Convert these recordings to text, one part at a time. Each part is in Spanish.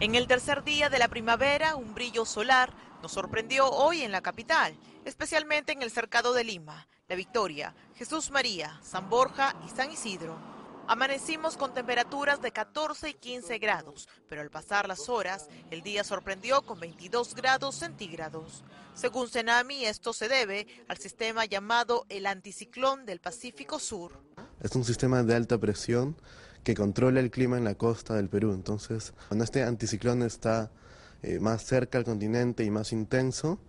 En el tercer día de la primavera, un brillo solar nos sorprendió hoy en la capital, especialmente en el cercado de Lima, La Victoria, Jesús María, San Borja y San Isidro. Amanecimos con temperaturas de 14 y 15 grados, pero al pasar las horas, el día sorprendió con 22 grados centígrados. Según Cenami, esto se debe al sistema llamado el anticiclón del Pacífico Sur. Es un sistema de alta presión que controla el clima en la costa del Perú. Entonces, cuando este anticiclón está eh, más cerca al continente y más intenso,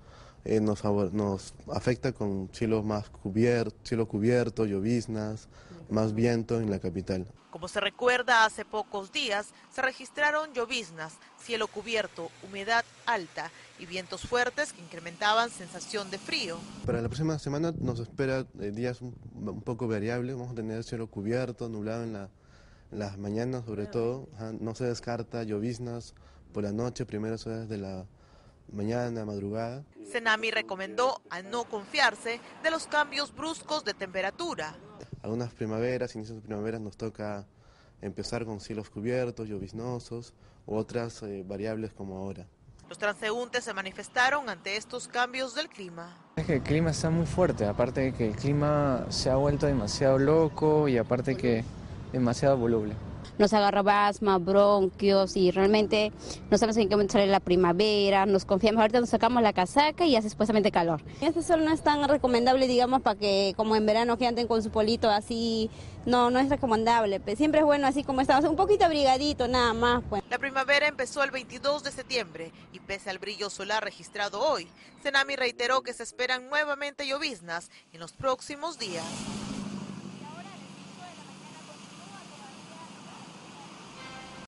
eh, nos, nos, afecta con cielo más cubierto, cielo cubierto, lloviznas, más viento en la capital. Como se recuerda, hace pocos días se registraron lloviznas, cielo cubierto, humedad alta y vientos fuertes que incrementaban sensación de frío. Para la próxima semana nos espera eh, días un, un, poco variables, vamos a tener cielo cubierto, nublado en la las mañanas sobre todo, no se descarta lloviznas por la noche, primeras horas de la mañana, madrugada. Senami recomendó a no confiarse de los cambios bruscos de temperatura. Algunas primaveras, inicios de primaveras nos toca empezar con cielos cubiertos, lloviznosos u otras eh, variables como ahora. Los transeúntes se manifestaron ante estos cambios del clima. Es que el clima está muy fuerte, aparte de que el clima se ha vuelto demasiado loco y aparte que demasiado voluble. Nos agarra asma, bronquios y realmente no sabemos en qué momento sale la primavera, nos confiamos, ahorita nos sacamos la casaca y hace supuestamente calor. Este sol no es tan recomendable, digamos, para que como en verano que anden con su polito así, no, no es recomendable, pero siempre es bueno así como estamos, un poquito abrigadito nada más. Pues. La primavera empezó el 22 de septiembre y pese al brillo solar registrado hoy, Senami reiteró que se esperan nuevamente lloviznas en los próximos días.